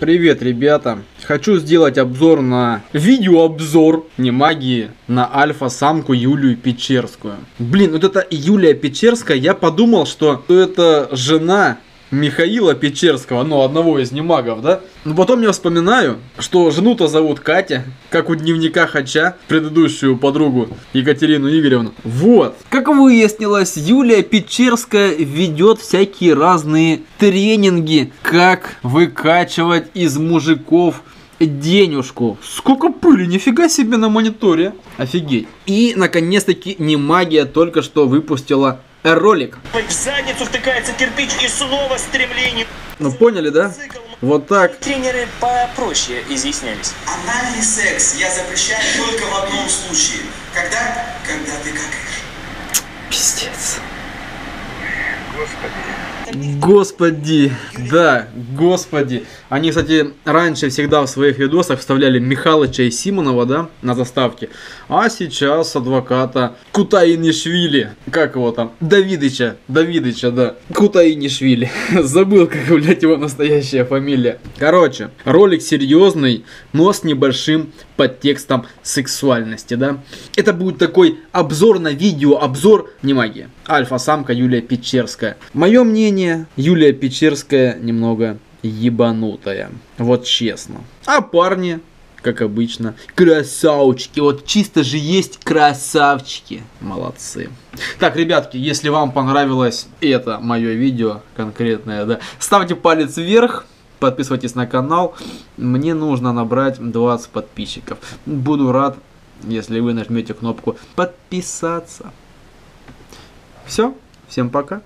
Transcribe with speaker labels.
Speaker 1: Привет, ребята! Хочу сделать обзор на видеообзор не магии на альфа-самку Юлию Печерскую. Блин, вот это Юлия Печерская, я подумал, что это жена Михаила Печерского, ну, одного из немагов, да? Но потом я вспоминаю, что жену-то зовут Катя, как у дневника Хача, предыдущую подругу Екатерину Игоревну. Вот. Как выяснилось, Юлия Печерская ведет всякие разные тренинги, как выкачивать из мужиков денежку. Сколько пыли, нифига себе на мониторе. Офигеть. И, наконец-таки, не магия только что выпустила ролик.
Speaker 2: В задницу втыкается кирпич и снова стремление.
Speaker 1: Ну поняли, да? Вот так.
Speaker 2: Тренеры попроще изъяснялись.
Speaker 3: Анальный секс я запрещаю только в одном случае. Когда? Когда ты какаешь.
Speaker 1: Пиздец. Господи, да, господи. Они, кстати, раньше всегда в своих видосах вставляли Михалыча и Симонова, да, на заставке. А сейчас адвоката Кутаинишвили, как его там, Давидыча, Давидыча, да, Кутаинишвили. Забыл, как, блядь, его настоящая фамилия. Короче, ролик серьезный, но с небольшим подтекстом сексуальности, да. Это будет такой обзор на видео, обзор, не магия, альфа-самка Юлия Печерская. Мое мнение, Юлия Печерская немного ебанутая. Вот честно. А парни, как обычно, красавчики. Вот чисто же есть красавчики. Молодцы. Так, ребятки, если вам понравилось это мое видео конкретное, да, ставьте палец вверх. Подписывайтесь на канал. Мне нужно набрать 20 подписчиков. Буду рад, если вы нажмете кнопку подписаться. Все, всем пока.